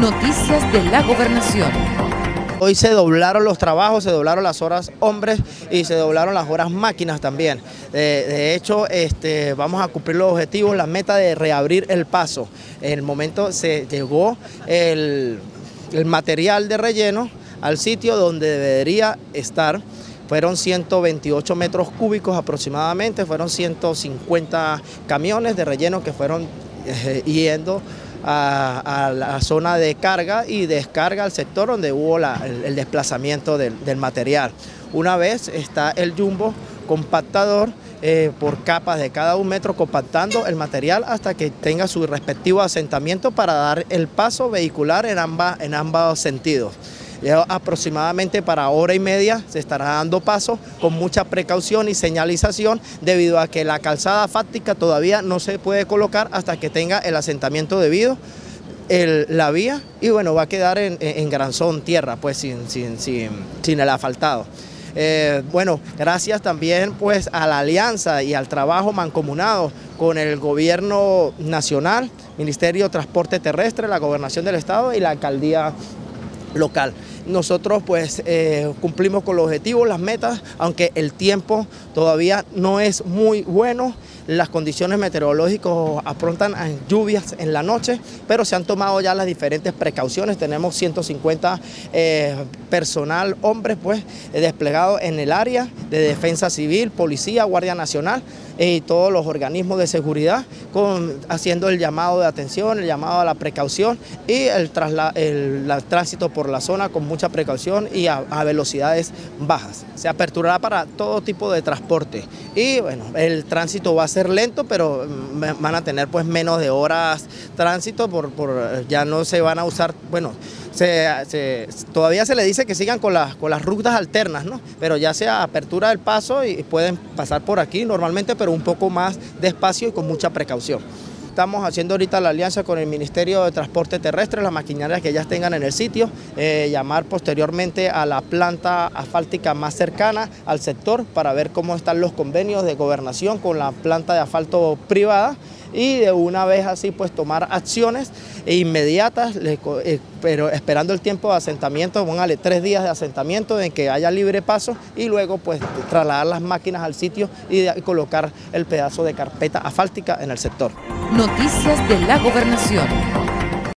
Noticias de la Gobernación. Hoy se doblaron los trabajos, se doblaron las horas hombres y se doblaron las horas máquinas también. De, hecho, este, vamos a cumplir los objetivos, la meta de reabrir el paso. En el momento se llegó el, material de relleno al sitio donde debería estar. Fueron 128 metros cúbicos aproximadamente, fueron 150 camiones de relleno que fueron eh, yendo a, la zona de carga y descarga al sector donde hubo el, desplazamiento del, material. Una vez está el jumbo compactador eh, por capas de cada un metro compactando el material hasta que tenga su respectivo asentamiento para dar el paso vehicular en, en ambos sentidos aproximadamente para hora y media se estará dando paso con mucha precaución y señalización debido a que la calzada fáctica todavía no se puede colocar hasta que tenga el asentamiento debido. la vía y bueno, va a quedar en, granzón tierra, pues sin, el asfaltado. Eh, bueno, gracias también pues a la alianza y al trabajo mancomunado con el gobierno nacional, Ministerio de Transporte Terrestre, la Gobernación del Estado y la Alcaldía local. Nosotros pues eh, cumplimos con los objetivos, las metas, aunque el tiempo todavía no es muy bueno, las condiciones meteorológicas afrontan lluvias en la noche, pero se han tomado ya las diferentes precauciones, tenemos 150 eh, personal, hombres pues desplegados en el área de defensa civil, policía, guardia nacional, y todos los organismos de seguridad con, haciendo el llamado de atención, el llamado a la precaución y el, el, tránsito por la zona con mucha precaución y a, velocidades bajas. Se aperturará para todo tipo de transporte y bueno, el tránsito va a ser lento, pero mm, van a tener pues menos de horas tránsito, por, por ya no se van a usar, bueno, todavía se le dice que sigan con las, con las rutas alternas, ¿no? pero ya sea apertura del paso y pueden pasar por aquí normalmente, pero un poco más despacio y con mucha precaución. Estamos haciendo ahorita la alianza con el Ministerio de Transporte Terrestre, las maquinarias que ya tengan en el sitio, eh, llamar posteriormente a la planta asfáltica más cercana al sector para ver cómo están los convenios de gobernación con la planta de asfalto privada y de una vez así pues tomar acciones inmediatas, eh, pero esperando el tiempo de asentamiento, póngale tres días de asentamiento en que haya libre paso y luego pues trasladar las máquinas al sitio y, y colocar el pedazo de carpeta asfáltica en el sector. Noticias de la Gobernación.